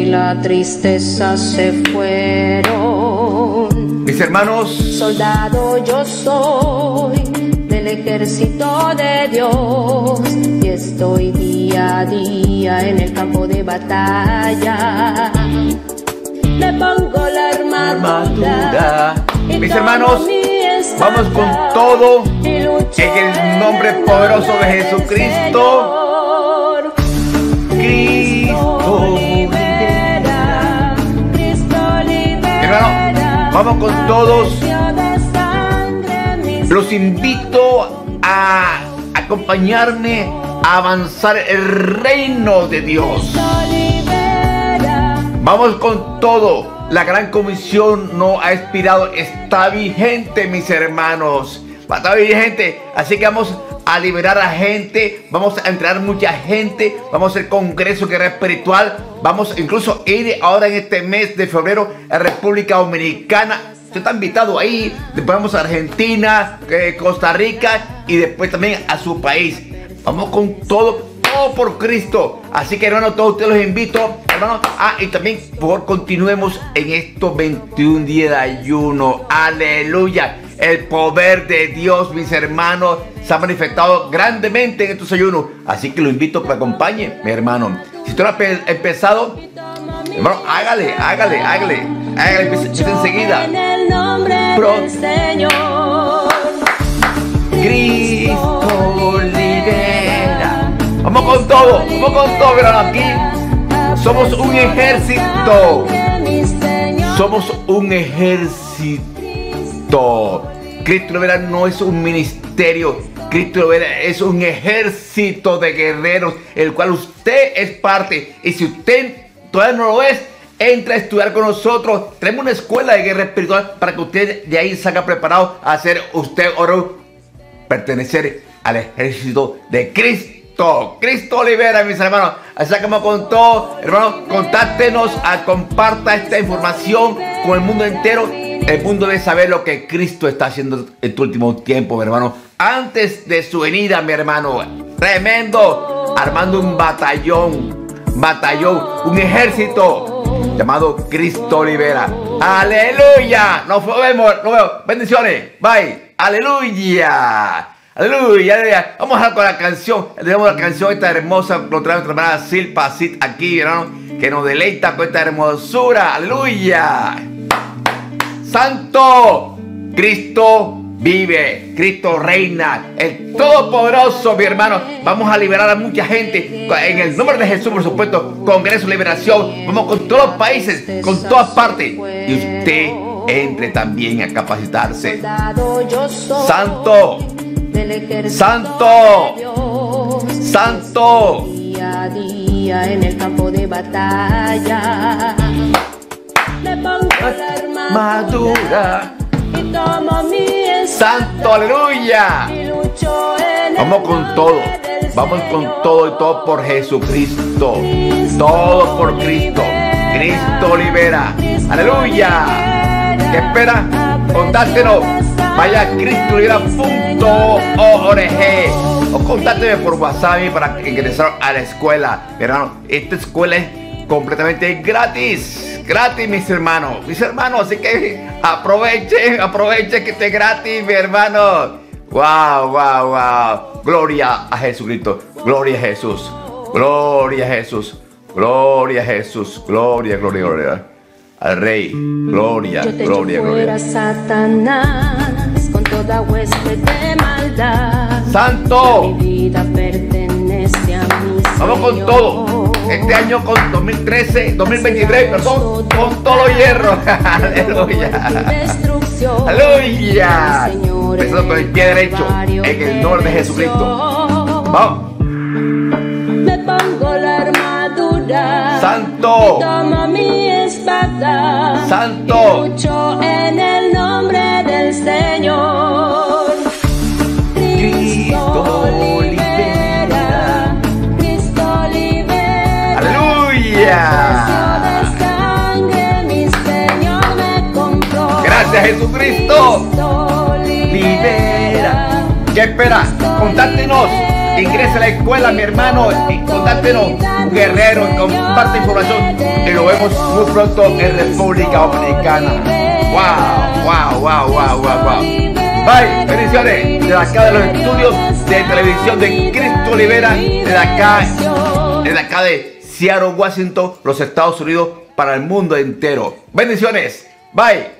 y la tristeza se fueron. Mis hermanos, Soldado yo soy del ejército de Dios y estoy día a día en el campo de batalla. Me pongo la armadura. y Mis hermanos, vamos con todo en el nombre poderoso de Jesucristo. Cristo vamos con todos. Los invito a acompañarme a avanzar el reino de Dios. Vamos con todo. La gran comisión no ha expirado, está vigente, mis hermanos. Está vigente. Así que vamos a liberar a gente, vamos a entrenar mucha gente, vamos a hacer congreso guerra espiritual, vamos incluso a ir ahora en este mes de febrero a República Dominicana. Usted está invitado ahí, después vamos a Argentina, eh, Costa Rica y después también a su país. Vamos con todo, todo por Cristo. Así que hermano, todos ustedes los invito, hermano. Ah, y también por continuemos en estos 21 días de ayuno. Aleluya. El poder de Dios, mis hermanos, se ha manifestado grandemente en estos ayunos. Así que lo invito a que acompañe, mi hermano. Si tú no has pe- empezado, hermano, hágale, hágale, hágale. Hágale, empiece- enseguida. En el nombre del Señor. Cristo libera. Vamos con todo, vamos con todo, hermano. Aquí somos un ejército. Somos un ejército. Cristo Libera no es un ministerio. Cristo Libera es un ejército de guerreros, el cual usted es parte. Y si usted todavía no lo es, entra a estudiar con nosotros. Tenemos una escuela de guerra espiritual para que usted de ahí salga preparado a ser usted oro pertenecer al ejército de Cristo. Cristo libera, mis hermanos. Así que vamos con todo, hermanos, contáctenos, a, comparta esta información con el mundo entero. El mundo debe saber lo que Cristo está haciendo en este último tiempo, mi hermano. Antes de su venida, mi hermano. Tremendo. Armando un batallón. Batallón. Un ejército llamado Cristo Libera. Aleluya. Nos vemos. Nos vemos. Bendiciones. Bye. Aleluya. Aleluya. Vamos a dejar con la canción. Tenemos la canción esta hermosa. Lo trae nuestra hermana Silpa aquí, hermano. Que nos deleita con esta hermosura. Aleluya. Santo. Cristo vive. Cristo reina. El Todopoderoso, mi hermano. Vamos a liberar a mucha gente. En el nombre de Jesús, por supuesto. Congreso, liberación. Vamos con todos los países. Con todas partes. Y usted entre también a capacitarse. Santo. Santo. Santo. Día a día en el campo de batalla. Me pongo la armadura Madura. y tomo mi Santo, aleluya. Vamos con todo. Vamos con todo y todo por Jesucristo. Todo por Cristo. Cristo libera. Aleluya. ¿Qué espera? Contáctenos. Vaya a cristolibera.org o contácteme por WhatsApp para ingresar a la escuela. Mi hermano, esta escuela es completamente gratis. Gratis, mis hermanos. Mis hermanos, así que aprovechen, aprovechen que esté gratis, mi hermano. Wow, wow, wow. Gloria a Jesucristo. Gloria a Jesús. Gloria a Jesús. Gloria a Jesús. Gloria, gloria, gloria. Al Rey. Gloria, Yo te gloria, gloria. Satanás, con toda huésped de maldad. Santo. Mi vida pertenece a mí. Vamos con todo. Este año con 2013, 2023, perdón, con todo hierro. Aleluya. Aleluya. El Empezando con el pie derecho, en el nombre de Jesucristo. Vamos. Me pongo la armadura. Santo. Santo. En Gracias, Jesucristo. Cristo Libera. ¿Qué espera? Contáctenos Ingresa a la escuela, mi hermano, y contáctenos, guerrero, comparte información y lo vemos muy pronto en República Dominicana. Wow, wow, wow, wow, wow, wow. Bye, bendiciones de acá de los estudios de televisión de Cristo Olivera, de acá, de acá de Seattle, Washington, los Estados Unidos, para el mundo entero. Bendiciones. Bye.